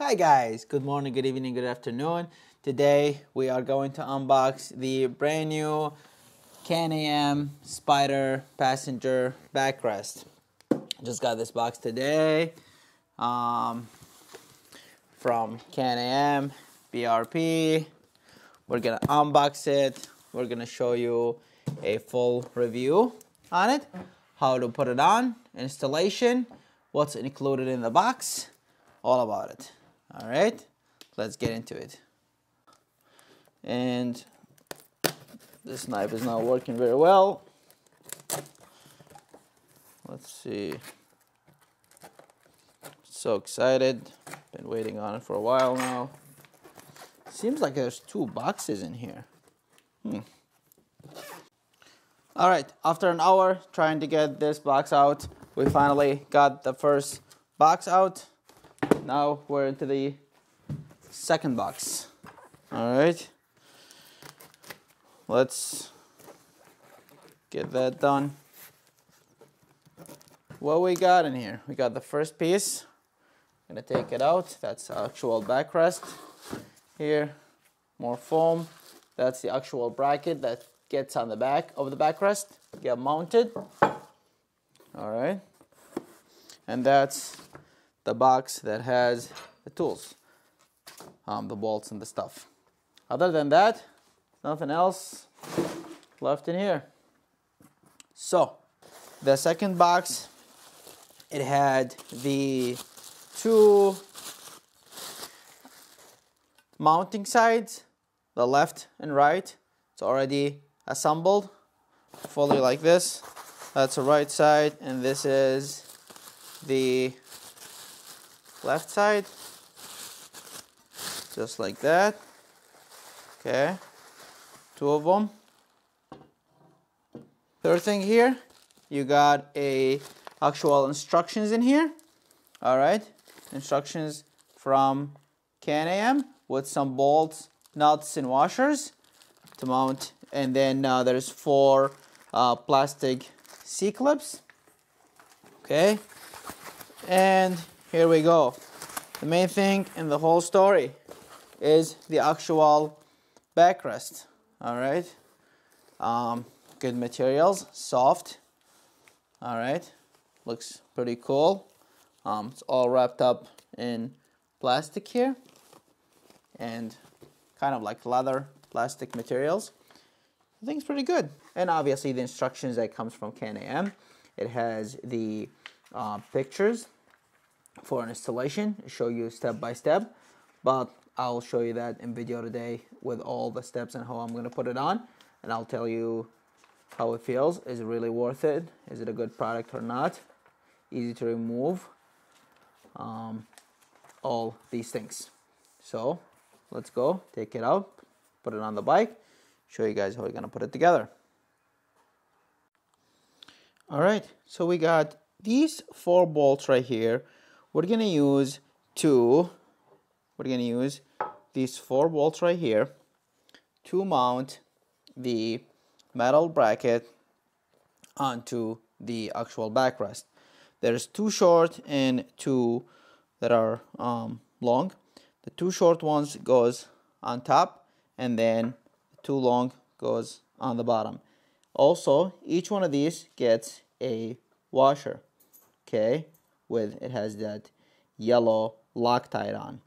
Hi guys, good morning, good evening, good afternoon. Today we are going to unbox the brand new Can-Am Spyder Passenger Backrest. Just got this box today um, from Can-Am BRP. We're gonna unbox it. We're gonna show you a full review on it, how to put it on, installation, what's included in the box, all about it. All right, let's get into it. And this knife is not working very well. Let's see. So excited. Been waiting on it for a while now. Seems like there's two boxes in here. Hmm. All right, after an hour trying to get this box out, we finally got the first box out now we're into the second box. All right. Let's get that done. What we got in here? We got the first piece. I'm gonna take it out. That's actual backrest. Here, more foam. That's the actual bracket that gets on the back of the backrest. Get mounted. All right. And that's the box that has the tools, um, the bolts and the stuff. Other than that, nothing else left in here. So, the second box, it had the two mounting sides, the left and right. It's already assembled fully like this. That's the right side, and this is the left side just like that okay? Two of them third thing here you got a actual instructions in here all right? Instructions from Can-Am with some bolts nuts and washers to mount and then uh, there's four uh, plastic C-clips okay? And here we go. The main thing in the whole story is the actual backrest. All right. Um, good materials, soft. All right. Looks pretty cool. Um, it's all wrapped up in plastic here and kind of like leather plastic materials. I think it's pretty good. And obviously the instructions that comes from Can-Am. It has the uh, pictures for an installation, show you step by step, but I'll show you that in video today with all the steps and how I'm going to put it on, and I'll tell you how it feels. Is it really worth it? Is it a good product or not? Easy to remove. Um, all these things. So let's go, take it out, put it on the bike, show you guys how we're gonna put it together. All right, so we got these four bolts right here we're to use two, we're to use these four bolts right here to mount the metal bracket onto the actual backrest. There's two short and two that are um, long. The two short ones goes on top and then the two long goes on the bottom. Also, each one of these gets a washer. Okay, with it has that yellow Loctite on.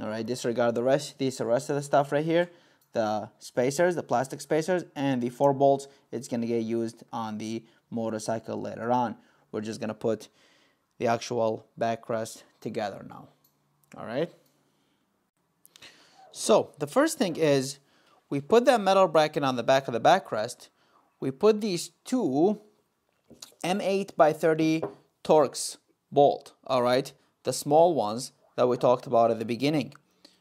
All right, disregard the rest, these the rest of the stuff right here, the spacers, the plastic spacers, and the four bolts. It's gonna get used on the motorcycle later on. We're just gonna put the actual backrest together now. All right. So the first thing is we put that metal bracket on the back of the backrest. We put these two M8 by 30 Torx bolt, all right, the small ones that we talked about at the beginning.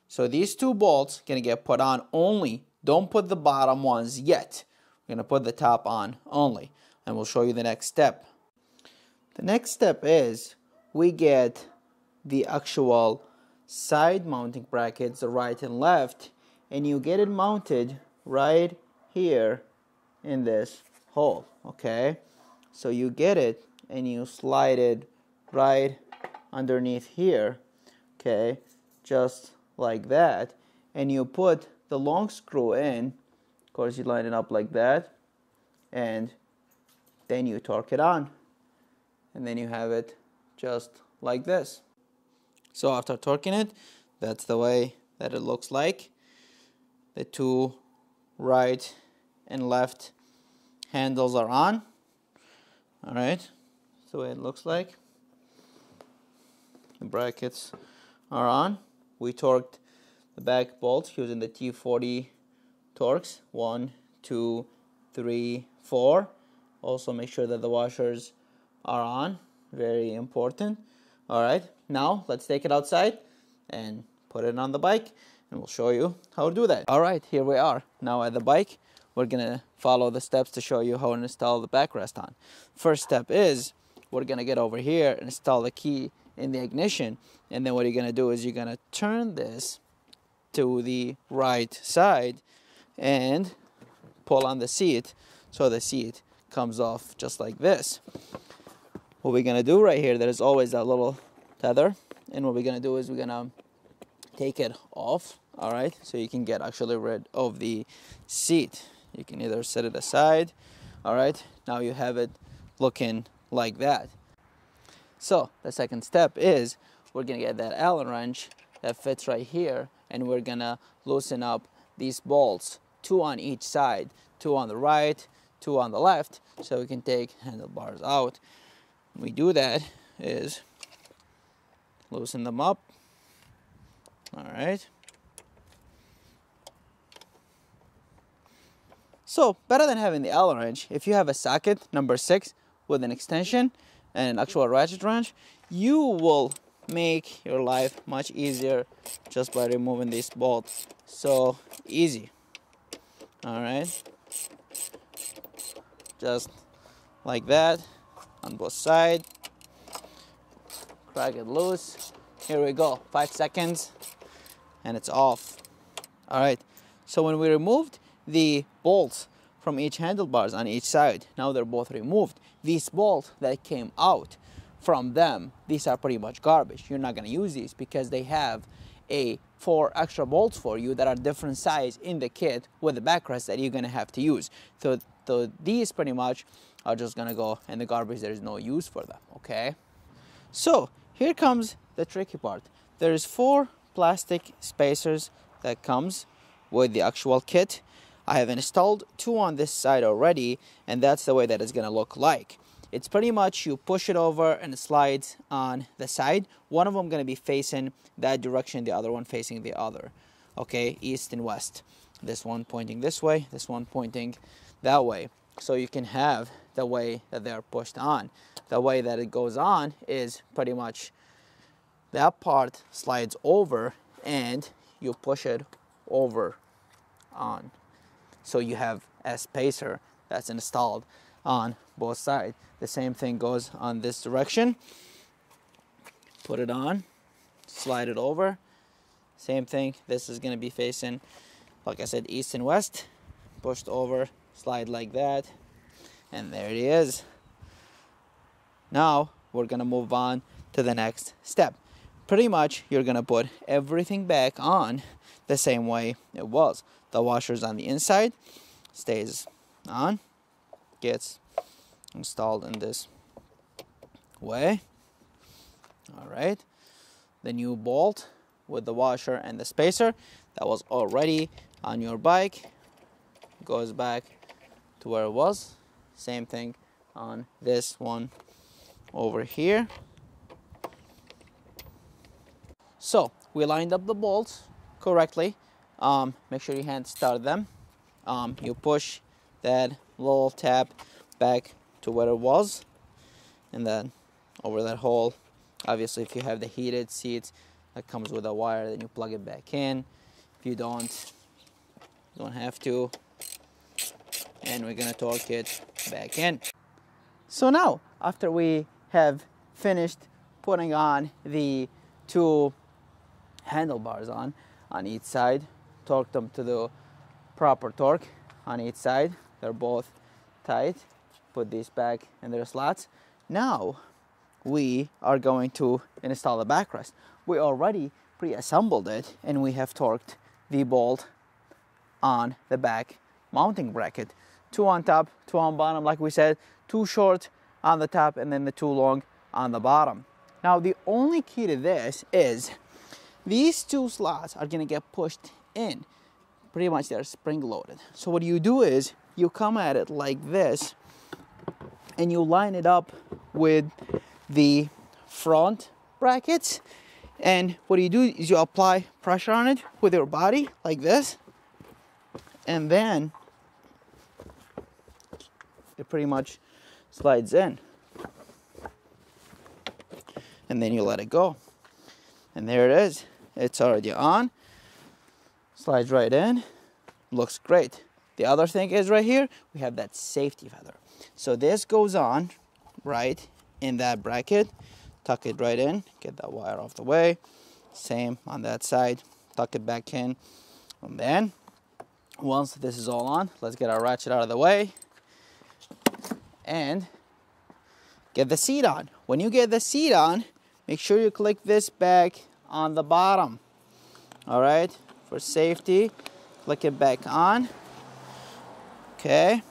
So these two bolts gonna get put on only. Don't put the bottom ones yet. We're gonna put the top on only, and we'll show you the next step. The next step is we get the actual side mounting brackets, the right and left, and you get it mounted right here in this hole, okay? So you get it and you slide it right underneath here, okay, just like that. And you put the long screw in of course you line it up like that and then you torque it on. And then you have it just like this. So after torquing it that's the way that it looks like. The two right and left handles are on. All right that's the way it looks like the brackets are on. We torqued the back bolts using the T40 Torx one two three four. Also make sure that the washers are on. Very important. All right now let's take it outside and put it on the bike and we'll show you how to do that. All right here we are. Now at the bike we're gonna follow the steps to show you how to install the backrest on. First step is we're gonna get over here and install the key in the ignition and then what you're gonna do is you're gonna turn this to the right side and pull on the seat so the seat comes off just like this. What we're gonna do right here there's always that little tether and what we're gonna do is we're gonna take it off all right? So you can get actually rid of the seat. You can either set it aside all right? Now you have it looking like that so the second step is we're gonna get that allen wrench that fits right here and we're gonna loosen up these bolts two on each side two on the right two on the left so we can take handlebars out. When we do that is loosen them up. All right. So better than having the Allen wrench if you have a socket number six with an extension and an actual ratchet wrench you will make your life much easier just by removing these bolts so easy. All right just like that on both sides crack it loose. Here we go. Five seconds and it's off. All right so when we removed the bolts from each handlebars on each side. Now they're both removed. These bolts that came out from them these are pretty much garbage. You're not going to use these because they have a four extra bolts for you that are different size in the kit with the backrest that you're going to have to use. So, so these pretty much are just going to go in the garbage. There is no use for them okay? So here comes the tricky part. There's four plastic spacers that comes with the actual kit I have installed two on this side already and that's the way that it's gonna look like. It's pretty much you push it over and it slides on the side. One of them gonna be facing that direction the other one facing the other. Okay east and west. This one pointing this way this one pointing that way. So you can have the way that they're pushed on. The way that it goes on is pretty much that part slides over and you push it over on so you have a spacer that's installed on both sides. The same thing goes on this direction. Put it on slide it over. Same thing this is going to be facing like I said east and west. Pushed over slide like that and there it is. Now we're going to move on to the next step pretty much you're gonna put everything back on the same way it was. The washers on the inside stays on gets installed in this way. All right. The new bolt with the washer and the spacer that was already on your bike goes back to where it was. Same thing on this one over here so we lined up the bolts correctly. Um, make sure your hand start them. Um, you push that little tab back to where it was and then over that hole. Obviously if you have the heated seats that comes with a wire then you plug it back in. If you don't, you don't have to. And we're gonna torque it back in. So now, after we have finished putting on the two handlebars on on each side. Torque them to the proper torque on each side. They're both tight. Put these back in their slots. Now we are going to install the backrest. We already pre-assembled it and we have torqued the bolt on the back mounting bracket. Two on top, two on bottom, like we said, two short on the top and then the two long on the bottom. Now the only key to this is these two slots are gonna get pushed in. Pretty much they're spring loaded. So what you do is you come at it like this and you line it up with the front brackets. And what you do is you apply pressure on it with your body like this. And then it pretty much slides in. And then you let it go. And there it is it's already on. Slides right in. Looks great. The other thing is right here we have that safety feather. So this goes on right in that bracket. Tuck it right in get that wire off the way. Same on that side. Tuck it back in. And then once this is all on let's get our ratchet out of the way. And get the seat on. When you get the seat on make sure you click this back on the bottom. All right for safety click it back on. Okay.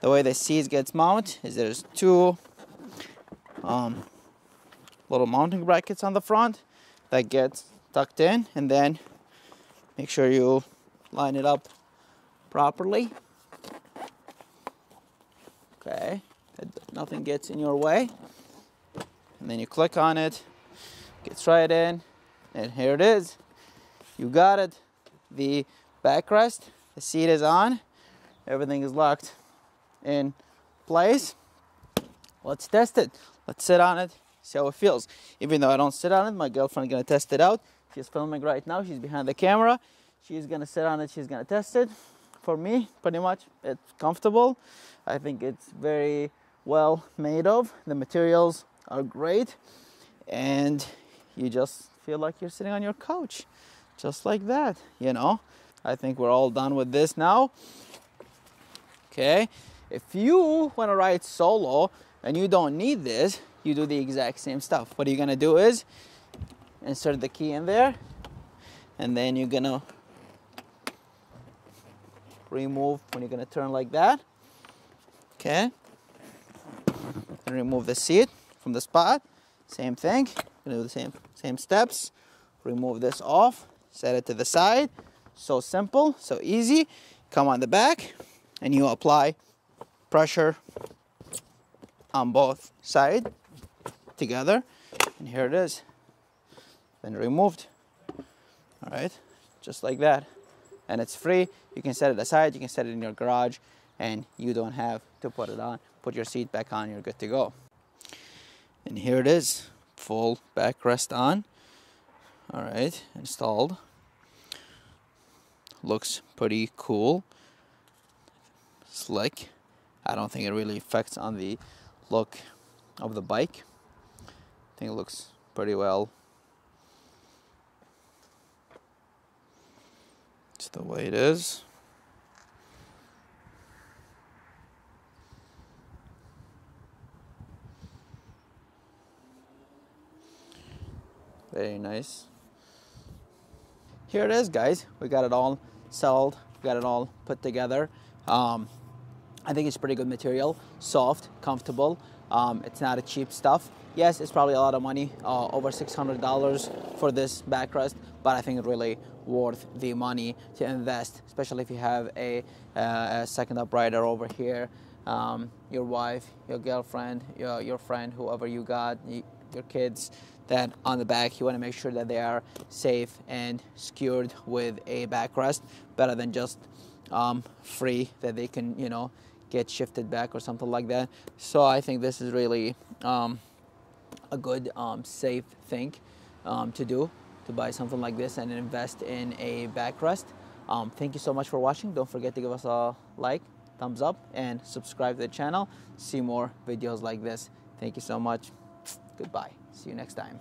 The way the seat gets mounted is there's two um, little mounting brackets on the front that gets tucked in and then make sure you line it up properly. Okay nothing gets in your way. And then you click on it gets right in and here it is. You got it. The backrest the seat is on. Everything is locked in place. Let's test it. Let's sit on it see how it feels. Even though I don't sit on it my girlfriend's gonna test it out. She's filming right now. She's behind the camera. She's gonna sit on it. She's gonna test it. For me pretty much it's comfortable. I think it's very well made of. The materials are great. And you just feel like you're sitting on your couch just like that you know? I think we're all done with this now. Okay if you want to ride solo and you don't need this you do the exact same stuff. What you're gonna do is insert the key in there and then you're gonna remove when you're gonna turn like that okay? And remove the seat from the spot. Same thing, do the same, same steps. Remove this off, set it to the side. So simple, so easy. Come on the back and you apply pressure on both sides together. And here it is, then removed. All right, just like that. And it's free. You can set it aside, you can set it in your garage and you don't have to put it on. Put your seat back on, you're good to go and here it is full backrest on. All right installed. Looks pretty cool. Slick. I don't think it really affects on the look of the bike. I think it looks pretty well. It's the way it is Very nice. Here it is, guys. We got it all sold, got it all put together. Um, I think it's pretty good material, soft, comfortable. Um, it's not a cheap stuff. Yes, it's probably a lot of money, uh, over $600 for this backrest, but I think it's really worth the money to invest, especially if you have a, uh, a second uprider over here, um, your wife, your girlfriend, your, your friend, whoever you got, your kids that on the back. You want to make sure that they are safe and secured with a backrest better than just um, free that they can you know get shifted back or something like that. So I think this is really um, a good um, safe thing um, to do to buy something like this and invest in a backrest. Um, thank you so much for watching. Don't forget to give us a like thumbs up and subscribe to the channel. See more videos like this. Thank you so much Goodbye. See you next time.